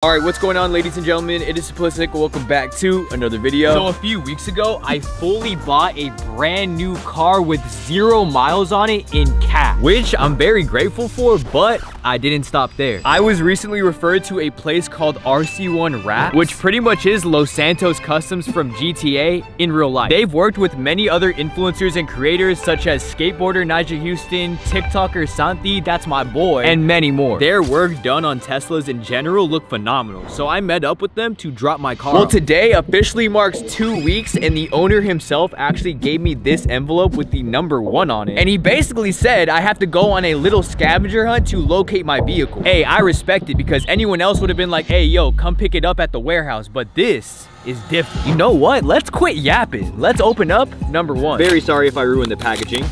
All right, what's going on, ladies and gentlemen? It is Simplistic. Welcome back to another video. So a few weeks ago, I fully bought a brand new car with zero miles on it in cash, which I'm very grateful for, but I didn't stop there. I was recently referred to a place called RC1 Wraps, which pretty much is Los Santos Customs from GTA in real life. They've worked with many other influencers and creators such as skateboarder Nyjah Huston, TikToker Santi, that's my boy, and many more. Their work done on Teslas in general look phenomenal phenomenal. So I met up with them to drop my car. Well, today officially marks two weeks and the owner himself actually gave me this envelope with the number one on it. And he basically said I have to go on a little scavenger hunt to locate my vehicle. Hey, I respect it because anyone else would have been like, hey, yo, come pick it up at the warehouse. But this is different. You know what? Let's quit yapping. Let's open up number one. Very sorry if I ruined the packaging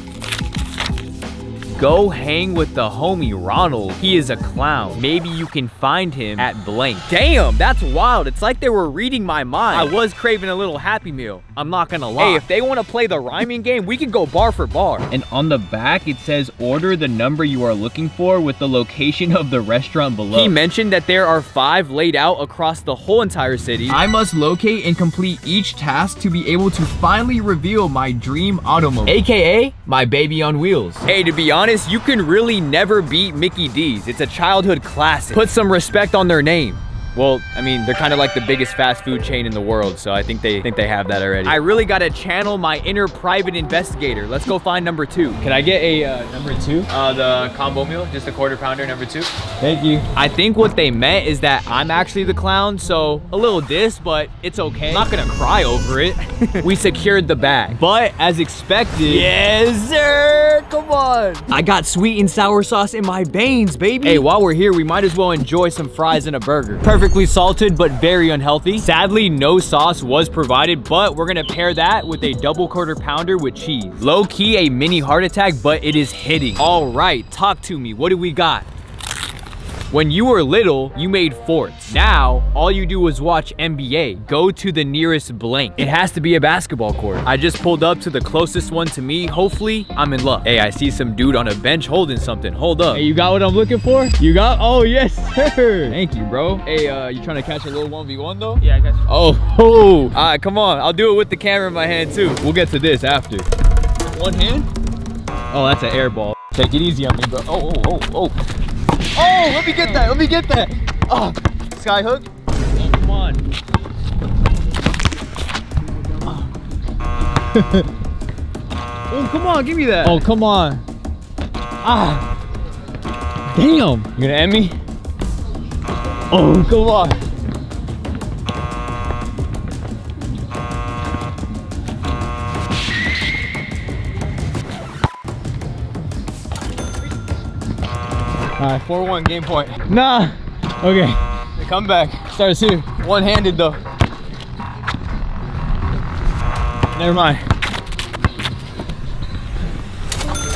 go hang with the homie Ronald. He is a clown. Maybe you can find him at blank. Damn, that's wild. It's like they were reading my mind. I was craving a little Happy Meal. I'm not gonna lie. Hey, if they want to play the rhyming game, we can go bar for bar. And on the back, it says order the number you are looking for with the location of the restaurant below. He mentioned that there are five laid out across the whole entire city. I must locate and complete each task to be able to finally reveal my dream automobile, AKA my baby on wheels. Hey, to be honest, honest, you can really never beat Mickey D's. It's a childhood classic. Put some respect on their name. Well, I mean, they're kind of like the biggest fast food chain in the world, so I think they think they have that already. I really got to channel my inner private investigator. Let's go find number two. Can I get a uh, number two? Uh, the combo meal, just a quarter pounder, number two. Thank you. I think what they meant is that I'm actually the clown, so a little diss, but it's okay. I'm not gonna cry over it. we secured the bag, but as expected, yes, sir, come on. I got sweet and sour sauce in my veins, baby. Hey, while we're here, we might as well enjoy some fries and a burger. Perfect perfectly salted, but very unhealthy. Sadly, no sauce was provided, but we're gonna pair that with a double quarter pounder with cheese. Low key, a mini heart attack, but it is hitting. All right, talk to me. What do we got? When you were little, you made forts. Now, all you do is watch NBA. Go to the nearest blank. It has to be a basketball court. I just pulled up to the closest one to me. Hopefully, I'm in luck. Hey, I see some dude on a bench holding something. Hold up. Hey, you got what I'm looking for? You got? Oh, yes, sir. Thank you, bro. Hey, uh, you trying to catch a little 1v1 though? Yeah, I got you. Oh, oh. All right, come on. I'll do it with the camera in my hand too. We'll get to this after. One hand? Oh, that's an air ball. Take it easy on me, bro. Oh, oh, oh, oh. Oh, let me get that. Let me get that. Oh, sky hook. Oh, come on. oh, come on. Give me that. Oh, come on. Ah. Damn. You gonna end me? Oh, come on. All right, 4-1 game point. Nah. Okay. The comeback. Starts here. One-handed though. Never mind.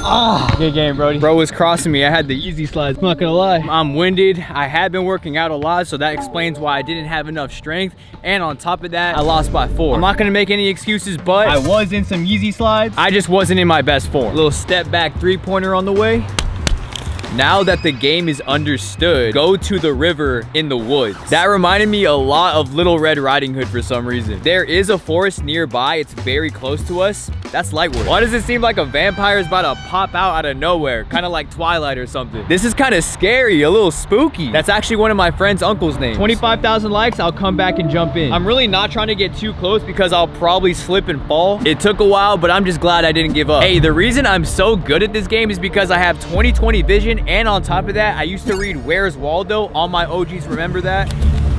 Ah, good game, Brody. Bro was crossing me. I had the easy slides. I'm not gonna lie. I'm winded. I had been working out a lot, so that explains why I didn't have enough strength. And on top of that, I lost by four. I'm not gonna make any excuses, but I was in some easy slides. I just wasn't in my best form. A little step back three-pointer on the way. Now that the game is understood, go to the river in the woods. That reminded me a lot of Little Red Riding Hood for some reason. There is a forest nearby. It's very close to us. That's Lightwood. Why does it seem like a vampire is about to pop out out of nowhere? Kind of like Twilight or something. This is kind of scary, a little spooky. That's actually one of my friend's uncle's names. 25,000 likes, I'll come back and jump in. I'm really not trying to get too close because I'll probably slip and fall. It took a while, but I'm just glad I didn't give up. Hey, the reason I'm so good at this game is because I have 20/20 vision and on top of that, I used to read Where's Waldo. All my OGs remember that.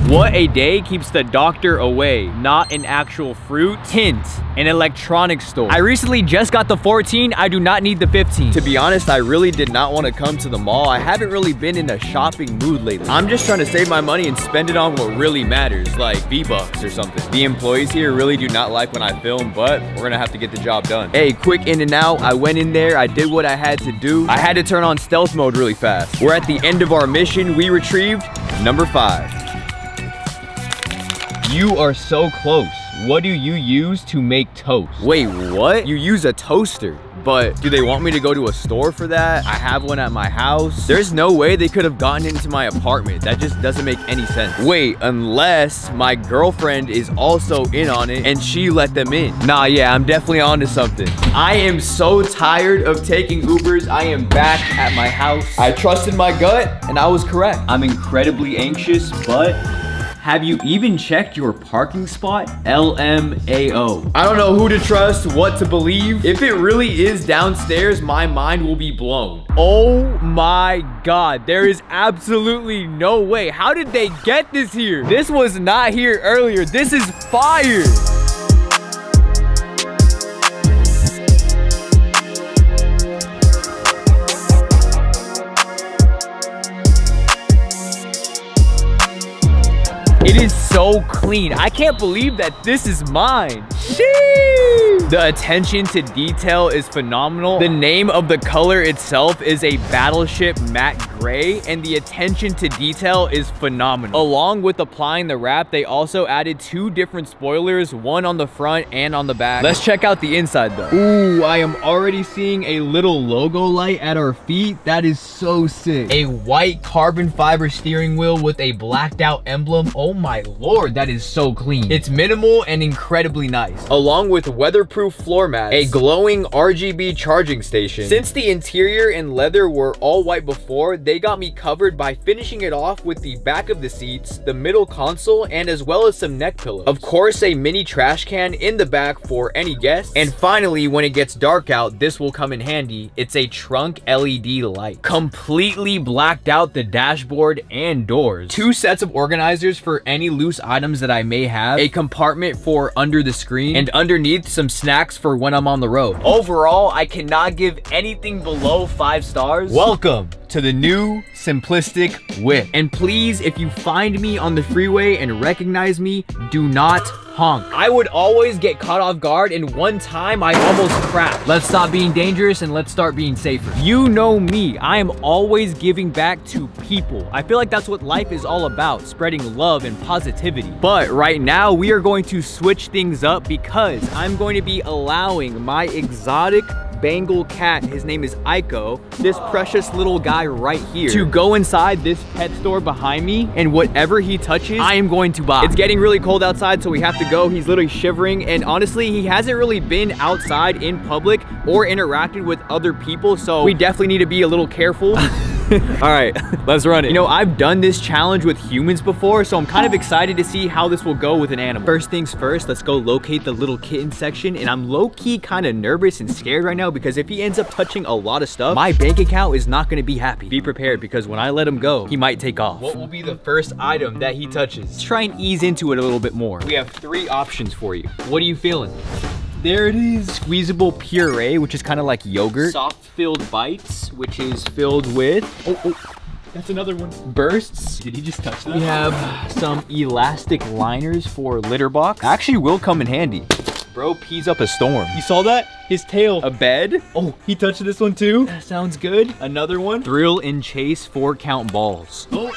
What a day keeps the doctor away, not an actual fruit. Hint, an electronics store. I recently just got the 14. I do not need the 15. To be honest, I really did not want to come to the mall. I haven't really been in a shopping mood lately. I'm just trying to save my money and spend it on what really matters, like V-Bucks or something. The employees here really do not like when I film, but we're gonna have to get the job done. Hey, quick in and out. I went in there, I did what I had to do. I had to turn on stealth mode really fast. We're at the end of our mission. We retrieved number five. You are so close. What do you use to make toast? Wait, what? You use a toaster. but do they want me to go to a store for that? I have one at my house. There's no way they could have gotten into my apartment. That just doesn't make any sense. Wait, unless my girlfriend is also in on it and she let them in. Nah, yeah, I'm definitely onto something. I am so tired of taking Ubers. I am back at my house. I trusted my gut and I was correct. I'm incredibly anxious, but have you even checked your parking spot? LMAO. I don't know who to trust, what to believe. If it really is downstairs, my mind will be blown. Oh my God, there is absolutely no way. How did they get this here? This was not here earlier. This is fire. So clean. I can't believe that this is mine. Sheesh. The attention to detail is phenomenal. The name of the color itself is a Battleship Matte Gray, and the attention to detail is phenomenal. Along with applying the wrap, they also added two different spoilers, one on the front and on the back. Let's check out the inside though. Ooh, I am already seeing a little logo light at our feet. That is so sick. A white carbon fiber steering wheel with a blacked out emblem. Oh my lord, that is so clean. It's minimal and incredibly nice. Along with weatherproof floor mats, a glowing RGB charging station. Since the interior and leather were all white before, they got me covered by finishing it off with the back of the seats, the middle console, and as well as some neck pillows. Of course, a mini trash can in the back for any guests. And finally, when it gets dark out, this will come in handy. It's a trunk LED light. Completely blacked out the dashboard and doors. Two sets of organizers for any loose items that I may have. A compartment for under the screen and underneath some snacks for when I'm on the road. Overall, I cannot give anything below five stars. Welcome to the new simplistic whip. And please, if you find me on the freeway and recognize me, do not honk. I would always get caught off guard and one time I almost crashed. Let's stop being dangerous and let's start being safer. You know me, I am always giving back to people. I feel like that's what life is all about, spreading love and positivity. But right now we are going to switch things up because I'm going to be allowing my exotic Bengal cat, his name is Aiko, this precious little guy right here, to go inside this pet store behind me and whatever he touches, I am going to buy. It's getting really cold outside, so we have to go. He's literally shivering and honestly, he hasn't really been outside in public or interacted with other people, so we definitely need to be a little careful. All right, let's run it. You know, I've done this challenge with humans before, so I'm kind of excited to see how this will go with an animal. First things first, let's go locate the little kitten section. And I'm low-key kind of nervous and scared right now because if he ends up touching a lot of stuff, my bank account is not gonna be happy. Be prepared because when I let him go, he might take off. What will be the first item that he touches? Let's try and ease into it a little bit more. We have three options for you. What are you feeling? There it is. Squeezable puree, which is kind of like yogurt. Soft filled bites, which is filled with... Oh, oh. That's another one. Bursts. Did he just touch that? We have some elastic liners for litter box. Actually will come in handy. Bro pees up a storm. You saw that? His tail. A bed. Oh, he touched this one too. That sounds good. Another one. Thrill and chase four count balls. Oh.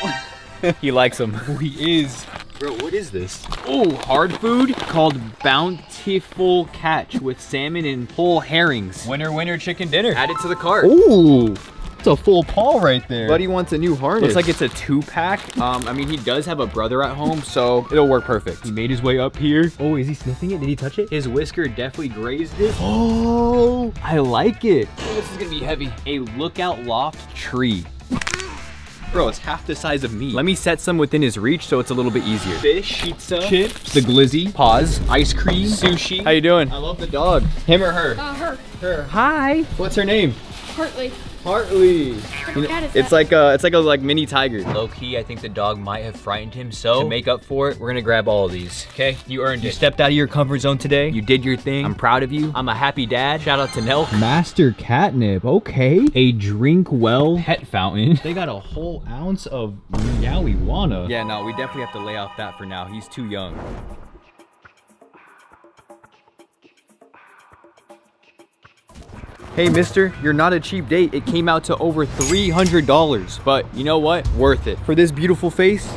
he likes them. Oh, he is. Bro, what is this? Oh, hard food called Bountiful Catch with salmon and whole herrings. Winner, winner, chicken dinner. Add it to the cart. Ooh. It's a full paw right there. Buddy wants a new harness. Looks like it's a two pack. Um, I mean, he does have a brother at home, so it'll work perfect. He made his way up here. Oh, is he sniffing it? Did he touch it? His whisker definitely grazed it. Oh, I like it. Oh, this is gonna be heavy. A lookout loft tree. Bro, it's half the size of me. Let me set some within his reach so it's a little bit easier. Fish, pizza, chips, the glizzy, paws, ice cream, sushi. How you doing? I love the dog. Him or her? Uh, her. Her. Hi. What's her name? Hartley. Hartley. What cat is It's like a, it's like a like mini tiger. Low key, I think the dog might have frightened him. So to make up for it, we're gonna grab all of these. Okay, you earned it. You stepped out of your comfort zone today. You did your thing. I'm proud of you. I'm a happy dad. Shout out to Nelk. Master catnip. Okay. A drink well pet fountain. They got a whole ounce of Meowijuana. Yeah, no, we definitely have to lay off that for now. He's too young. Hey mister, you're not a cheap date. It came out to over $300. But you know what? Worth it. For this beautiful face,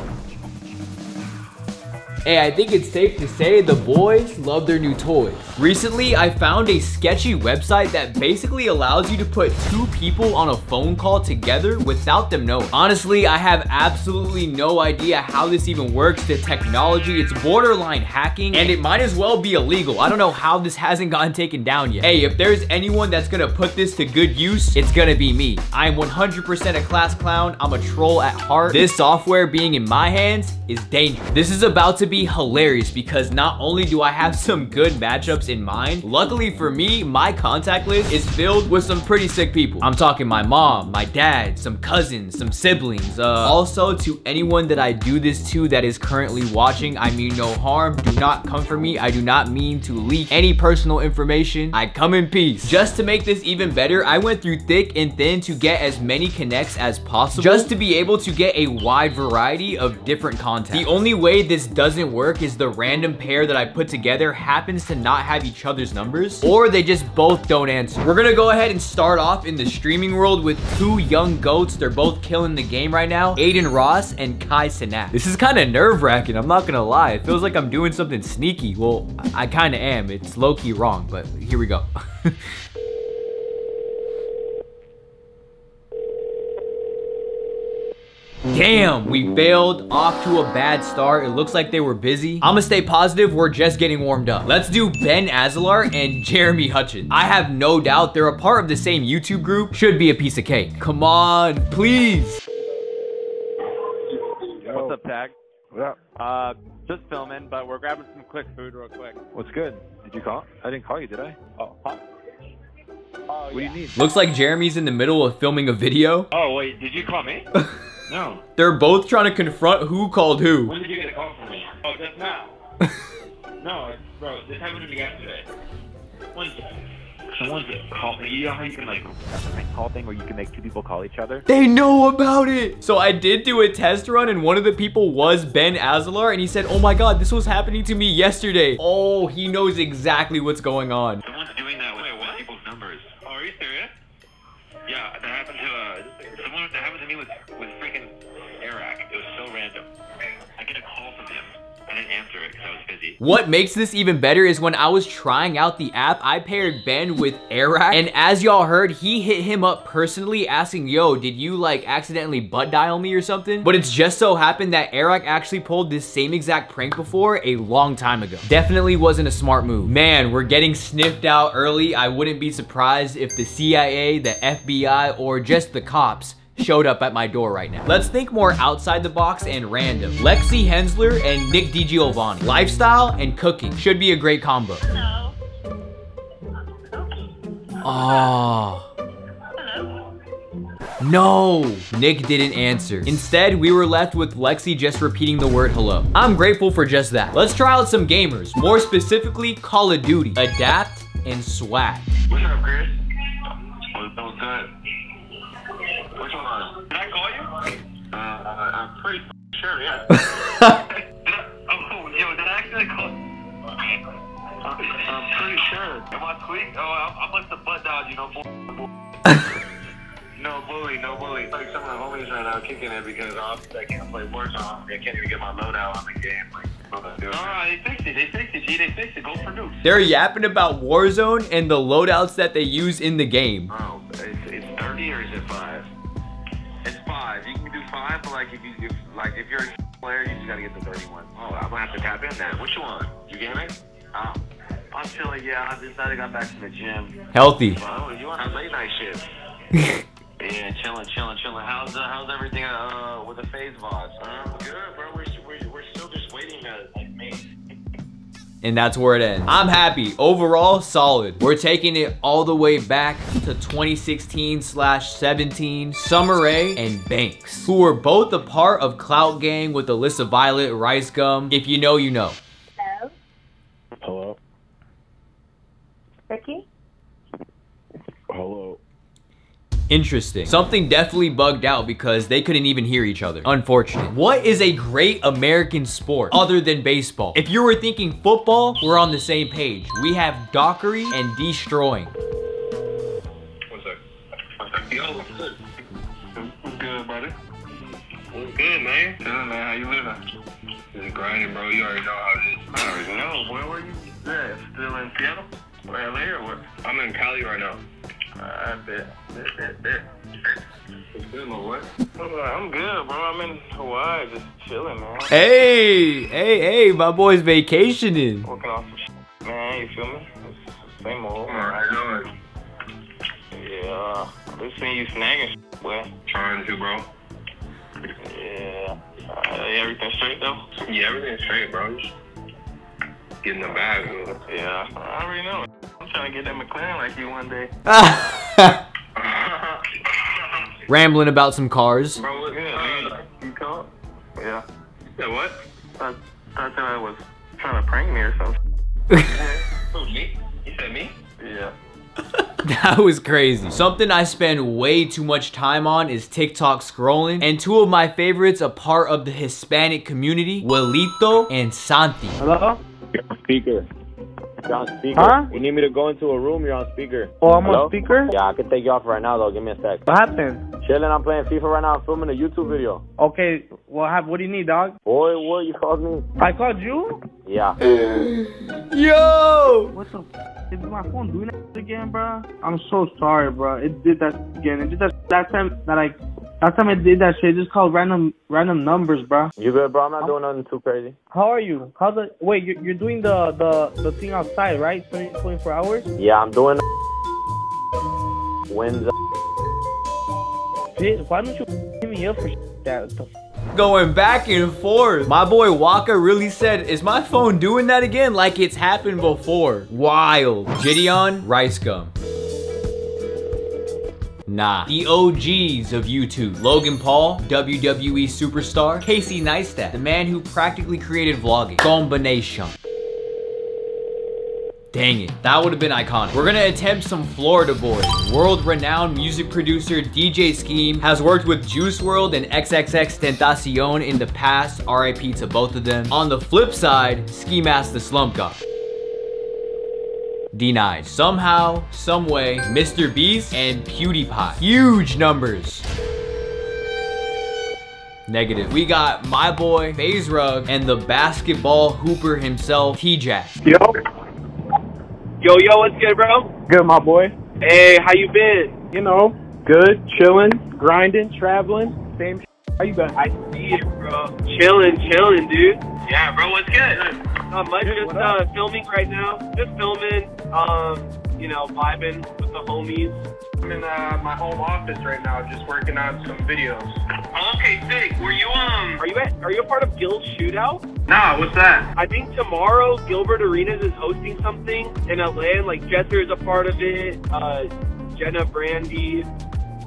Hey, I think it's safe to say the boys love their new toys. Recently, I found a sketchy website that basically allows you to put two people on a phone call together without them knowing. Honestly, I have absolutely no idea how this even works, the technology, it's borderline hacking, and it might as well be illegal. I don't know how this hasn't gotten taken down yet. Hey, if there's anyone that's gonna put this to good use, it's gonna be me. I'm 100% a class clown, I'm a troll at heart. This software being in my hands is dangerous. This is about to be hilarious because not only do I have some good matchups in mind, luckily for me, my contact list is filled with some pretty sick people. I'm talking my mom, my dad, some cousins, some siblings. Uh, also, to anyone that I do this to that is currently watching, I mean no harm. Do not come for me. I do not mean to leak any personal information. I come in peace. Just to make this even better, I went through thick and thin to get as many connects as possible just to be able to get a wide variety of different content. The only way this doesn't work is the random pair that I put together happens to not have each other's numbers or they just both don't answer. We're gonna go ahead and start off in the streaming world with two young goats. They're both killing the game right now. Adin Ross and Kai Cenat. This is kind of nerve wracking. I'm not gonna lie. It feels like I'm doing something sneaky. Well, I, I kind of am. It's low key wrong, but here we go. Damn, we failed off to a bad start. It looks like they were busy. I'm gonna stay positive. We're just getting warmed up. Let's do Ben Azelart and Jeremy Hutchins. I have no doubt they're a part of the same YouTube group. Should be a piece of cake. Come on, please. What's up, Tag? What up? Uh, just filming, but we're grabbing some quick food real quick. What's good? Did you call? I didn't call you, did I? Oh, huh? Oh, What do you need? Looks like Jeremy's in the middle of filming a video. Oh, wait, did you call me? no. They're both trying to confront who called who. When did you get a call from me? Oh, just now. no, bro, this happened to me yesterday. When someone called me, you know how you can like Call thing where you can make two people call each other? They know about it. So I did do a test run and one of the people was Ben Azelart and he said, oh my God, this was happening to me yesterday. Oh, he knows exactly what's going on. Didn't answer it because I was busy. What makes this even better is when I was trying out the app, I paired Ben with Arak, and as y'all heard, he hit him up personally asking, yo, did you like accidentally butt dial me or something? But it's just so happened that Arak actually pulled this same exact prank before a long time ago. Definitely wasn't a smart move. Man, we're getting sniffed out early. I wouldn't be surprised if the CIA, the FBI, or just the cops showed up at my door right now. Let's think more outside the box and random. Lexi Hensler and Nick DiGiovanni. Lifestyle and cooking should be a great combo. Hello. Oh. Hello. No, Nick didn't answer. Instead, we were left with Lexi just repeating the word hello. I'm grateful for just that. Let's try out some gamers, more specifically Call of Duty. Adapt and Swagg. What's up, Chris? Sure, yeah. I, oh, yo, did I actually call? Uh, I'm pretty sure. Am I tweaked? Oh, I, I must have butt dialed you, no bull. No bully, no bully. Like some of the homies right now kicking it because I can't play Warzone. I can't even get my loadout on the game. Like, Alright, they fixed it. They fixed it, G. They fixed it. Go for nukes. They're yapping about Warzone and the loadouts that they use in the game. Oh, it's, it's 30 or is it 5? It's 5. You can do 5, but like if you if, like if you're a player, you just gotta get the 31. Oh, I'm gonna have to tap in then. Which one? You gaming? Oh. I'm chilling, yeah. I decided I got back from the gym. Healthy. Oh, you want a late night shift? yeah, chilling, chilling, chilling. How's uh, how's everything uh with the phase VODs? Uh, good, bro. We're, we're, we're still just waiting to like make. And that's where it ends. I'm happy. Overall, solid. We're taking it all the way back to 2016 slash 17. Sommer Ray and Banks, who were both a part of Clout Gang with Alissa Violet, Rice Gum. If you know, you know. Hello. Hello? Ricky? Hello? Interesting. Something definitely bugged out because they couldn't even hear each other. Unfortunate. What is a great American sport other than baseball? If you were thinking football, we're on the same page. We have dockery and Deestroying. What's up? Yo, what's good? What's good, buddy? What's good, man? Good, man. How you living? Just grinding, bro. You already know how it is. I already know. Where were you? Yeah, still in Seattle? Or LA or what? I'm in Cali right now. I bet. Bet, bet, bet. It's good, what? I'm good, bro. I'm in Hawaii, just chilling, man. Hey, hey, hey, my boy's vacationing. Working on some shit, man. You feel me? It's the same old. I know it. Yeah. I've seen you snagging shit, boy. Trying to, bro. Yeah. Uh, everything straight, though? Yeah, everything's straight, bro. Just getting the bag. Yeah. I already know. I'm trying to get that McLaren like you one day. Rambling about some cars. Bro, what's good? Uh, you called? Yeah. Yeah, what? Uh, I thought that I was trying to prank me or something. Who, me? You said me? Yeah. That was crazy. Something I spend way too much time on is TikTok scrolling. And two of my favorites, a part of the Hispanic community, Welito and Santi. Hello? You're speaker. You're on speaker. Huh? You need me to go into a room, you're on speaker. Oh, I'm Hello? on speaker? Yeah, I can take you off right now though. Give me a sec. What happened? Chilling, I'm playing FIFA right now. I'm filming a YouTube video. Okay, what hap- What do you need, dog? Boy, what you called me? I called you? Yeah. Yo! What the f- is my phone doing that again, bro? I'm so sorry, bro. It did that again. It did that last time that I last time I did that shit. Just called random random numbers, bro. You good, bro? I'm not doing nothing too crazy. How are you? How's the wait? You're, you're doing the the the thing outside, right? 20, 24 hours. Yeah, I'm doing wins. Bitch, why don't you hit me up for that? The Going back and forth. My boy Waka really said, is my phone doing that again like it's happened before? Wild. Gideon, Rice Gum. Nah. The OGs of YouTube. Logan Paul, WWE superstar. Casey Neistat, the man who practically created vlogging. Combination. Dang it, that would have been iconic. We're gonna attempt some Florida boys. World-renowned music producer DJ Scheme has worked with Juice WRLD and XXX Tentacion in the past, RIP to both of them. On the flip side, Ski Mask the Slump God. Denied. Somehow, someway, Mr. Beast and PewDiePie. Huge numbers. Negative. We got my boy, FaZe Rug, and the basketball hooper himself, T-Jack. Yo, Yo, yo, what's good, bro? good, my boy. Hey, how you been? You know, good, chilling, grinding, traveling, same. Sh- How you been? I see it, bro. Chilling, chilling, dude. Yeah, bro, what's good? Not much, Good, just uh, filming right now. Just filming, um, you know, vibing with the homies. I'm in uh, my home office right now, just working on some videos. Okay, sick. Were you, um, are you at, are you a part of Guild Shootout? Nah, what's that? I think tomorrow Gilbert Arenas is hosting something in LA, and like Jesser is a part of it. Uh, Jenna Brandy.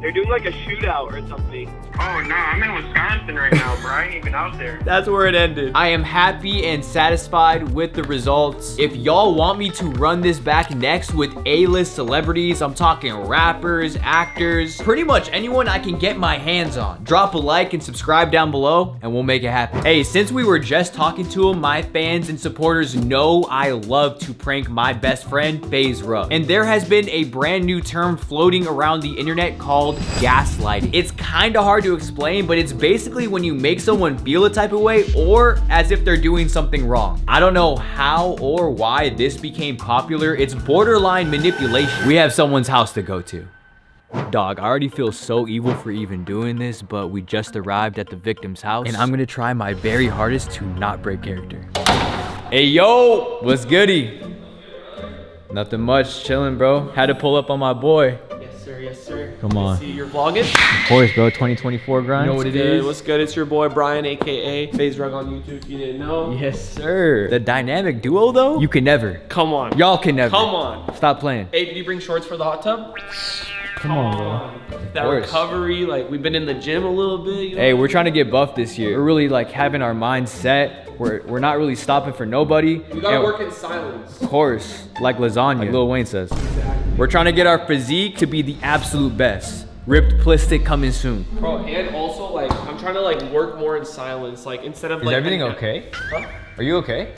They're doing like a shootout or something. Oh, no, I'm in Wisconsin right now, bro. I ain't even out there. That's where it ended. I am happy and satisfied with the results. If y'all want me to run this back next with A-list celebrities, I'm talking rappers, actors, pretty much anyone I can get my hands on. Drop a like and subscribe down below and we'll make it happen. Hey, since we were just talking to him, my fans and supporters know I love to prank my best friend, FaZe Rug. And there has been a brand new term floating around the internet called gaslighting. It's kind of hard to explain, but it's basically when you make someone feel a type of way or as if they're doing something wrong. I don't know how or why this became popular. It's borderline manipulation. We have someone's house to go to. Dog, I already feel so evil for even doing this, but we just arrived at the victim's house, and I'm gonna try my very hardest to not break character. Hey, yo, what's goody? Nothing much, chilling, bro. Had to pull up on my boy. Yes, sir. Yes, sir. Come on. See, you're vlogging. Of course, bro. 2024 grind. You know what it Good. What's good? It's your boy Brian, aka FaZe Rug on YouTube. If you didn't know. Yes, sir. The dynamic duo, though, you can never. Come on. Y'all can never. Come on. Stop playing. Hey, did you bring shorts for the hot tub? Come on, bro. That recovery, like we've been in the gym a little bit. You know? Hey, we're trying to get buff this year. We're really like having our minds set. We're, we're not really stopping for nobody. we gotta And- work in silence. Of course, like lasagna, like Lil Wayne says. We're trying to get our physique to be the absolute best. Ripped plastic coming soon. Bro, and also like I'm trying to like work more in silence. Like instead of like everything okay? Huh? Are you okay?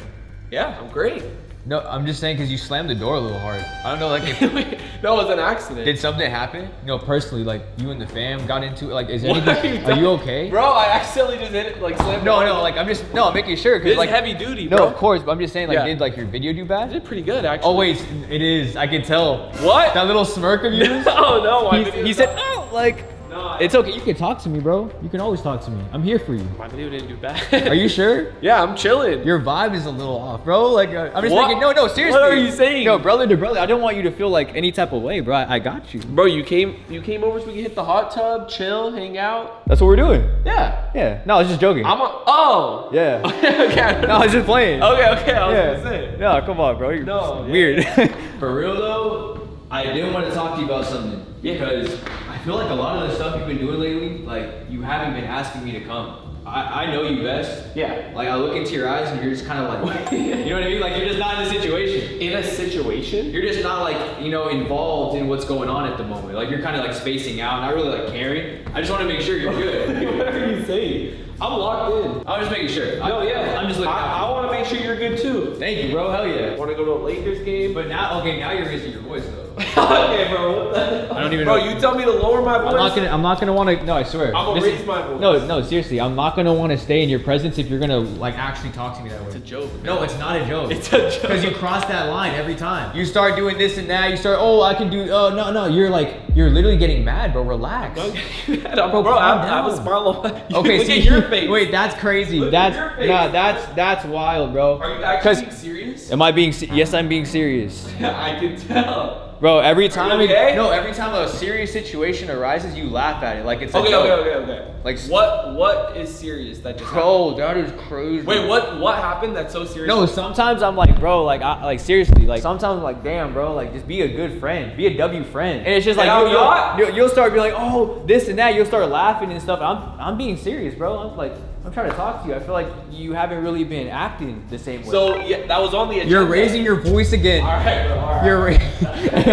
Yeah, I'm great. No, I'm just saying because you slammed the door a little hard. I don't know, like, if, that was an accident. did something happen? You know, personally, like you and the fam got into it. Like, is What anything? are Are you you talking- okay? Bro, I accidentally just hit it, like slammed No, it. no, like I'm just no, I'm making sure This because is like heavy duty, No, bro. of course, but I'm just saying, like, Yeah. did like your video do I bad? did pretty good, oh, actually. Oh wait, it is. I can tell. What? That little smirk of yours. oh, no. he, he said, "Oh, like No, it's okay. You can talk to me, bro. You can always talk to me. I'm here for you." My video didn't do bad. Are you sure? yeah, I'm chilling. Your vibe is a little off, bro. Like uh, I'm just What? thinking. No, no, seriously. What are you saying? No, brother to brother. I don't want you to feel like any type of way, bro. I, I got you. Bro, you came you came over so we could hit the hot tub, chill, hang out. That's what we're doing. Yeah. Yeah. No, I was just joking. I'm a oh. yeah. okay. No, I was just playing. Okay, okay, I was yeah. gonna say. No, come on, bro. You're No, yeah. weird. For real though, I did want to talk to you about something because I feel like a lot of the stuff you've been doing lately, like you haven't been asking me to come. I, I know you best. Yeah. Like I look into your eyes and you're just kind of like, you know what I mean? Like you're just not in the situation. In a situation? You're just not like, you know, involved in what's going on at the moment. Like you're kind of like spacing out, not really like caring. I just want to make sure you're good. what are you saying? I'm locked in. I'm just making sure. No, I, yeah. I'm just looking. I, I want to make sure you're good too. Thank you, bro. Hell yeah. Want to go to a Lakers game? But now, okay, now you're raising your voice though. Okay, bro. What the? I don't even Bro, know. you tell me to lower my voice. I'm not gonna. I'm not gonna want to. No, I swear. I'm gonna This raise is- my voice. No, no, seriously. I'm not gonna want to stay in your presence if you're gonna like actually talk to me that way. It's a joke. No, it's not a joke. It's a joke. Because you cross that line every time. You start doing this and that. You start. Oh, I can do. Oh, no, no. You're like. You're literally getting mad, bro. Relax. Okay, bro, Bro, bro I, calm have, I have a smile on my Okay, Look see at your face. Wait, that's crazy. Look at that's your face. nah, that's that's wild, bro. Are you actually 'Cause- being serious? Am I being? se- Yes, I'm being serious. I can tell. Bro, every time okay? it, no, every time a serious situation arises, you laugh at it like it's Okay, okay, okay, okay. Like What what is serious that just happened? Bro, that is crazy. Wait, what what happened that's so serious? No, sometimes I'm like, bro, like, I, like seriously, like sometimes I'm like, damn, bro, like just be a good friend, be a W friend, and it's just like And you'll, you'll, you'll start being like, oh, this and that, you'll start laughing and stuff. I'm, I'm being serious, bro. I'm like, I'm trying to talk to you. I feel like you haven't really been acting the same way. So yeah, that was on the agenda. you're raising your voice again. All right, bro. All right. You're ra-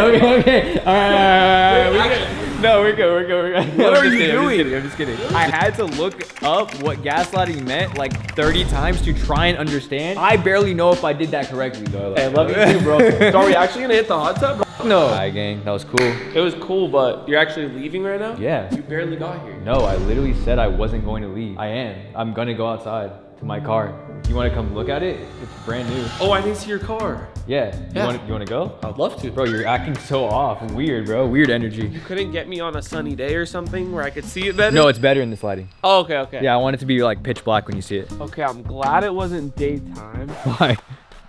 okay, okay, all right, all right, all right, all right. No, we're good, we're good, we're good. What are you kidding, I'm just doing? kidding, I'm just kidding. I had to look up what gaslighting meant like 30 times to try and understand. I barely know if I did that correctly, though. Hey, love you too, bro. so are we actually gonna hit the hot tub? Oh, no. Hi, gang. That was cool. It was cool, but you're actually leaving right now? Yeah. You barely got here. No, I literally said I wasn't going to leave. I am. I'm gonna go outside to my car. You want to come look at it, it's brand new. Oh, I didn't see your car. Yeah. You Yeah. want you want to go? I'd love to. Bro, you're acting so off. Weird, bro. Weird energy. You couldn't get me on a sunny day or something where I could see it better? No, it's better in this lighting. Oh, okay, okay. Yeah, I want it to be like pitch black when you see it. Okay, I'm glad it wasn't daytime. Why?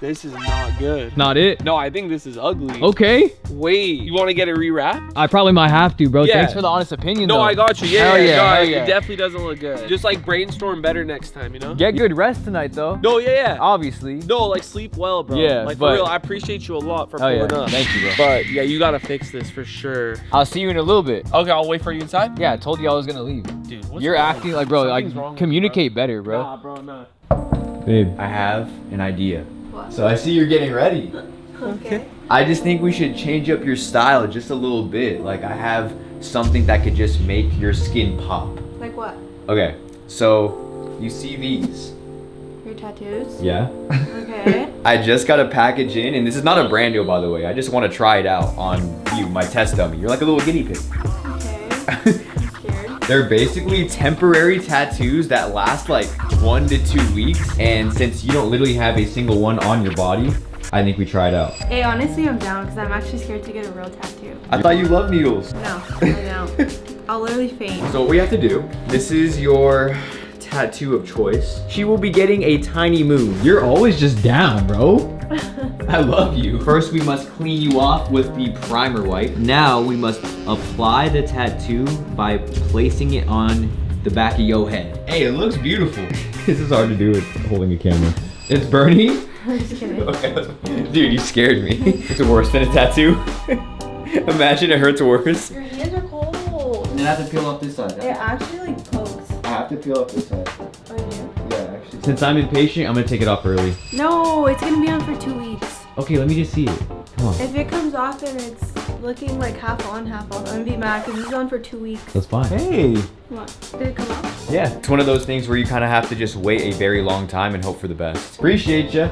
This is not good. Not it. No, I think this is ugly. Okay. Wait, you want to get it rewrapped? I probably might have to, bro. Yeah. Thanks for the honest opinion. No, though. I got you. Yeah, Hell yeah, yeah, God, hell It definitely doesn't look good. Just like brainstorm better next time, you know? Get good rest tonight, though. No, yeah, yeah. Obviously. No, like sleep well, bro. Yeah, like but- for real, I appreciate you a lot for Oh yeah. up. Thank you, bro. But yeah, you gotta fix this for sure. I'll see you in a little bit. Okay, I'll wait for you inside. Yeah, I told you I was gonna leave. Dude, what's You're wrong? acting like, bro, Something's wrong like communicate you, better, bro. bro. Nah, bro, nah. Babe, I have an idea. What? So I see you're getting ready. Okay. I just think we should change up your style just a little bit. Like I have something that could just make your skin pop. Like what? Okay, so you see these? Your tattoos? Yeah. Okay. I just got a package in, and this is not a brand deal, by the way. I just want to try it out on you, my test dummy. You're like a little guinea pig. Okay. I'm scared. They're basically temporary tattoos that last like one to two weeks. And since you don't literally have a single one on your body, I think we try it out. Hey, honestly, I'm down because I'm actually scared to get a real tattoo. I thought you loved needles. No, I don't. I'll literally faint. So what we have to do, this is your tattoo of choice. She will be getting a tiny moon. You're always just down, bro. I love you. First, we must clean you off with the primer wipe. Now, we must apply the tattoo by placing it on the back of your head. Hey, it looks beautiful. this is hard to do with holding a camera. It's burning? I'm just kidding. Okay, dude, you scared me. It's worse than a tattoo. Imagine it hurts worse. Your hands are cold. And I have to peel off this side. It actually like pokes. I have to peel off this side. Oh, you do? Yeah, actually. Since I'm impatient, I'm gonna take it off early. No, it's gonna be on for two weeks. Okay, let me just see it. Come on. If it comes off and it's looking like half on, half off, I'm gonna be mad because it's on for two weeks. That's fine. Hey. What? Did it come off? Yeah. It's one of those things where you kind of have to just wait a very long time and hope for the best. Appreciate you.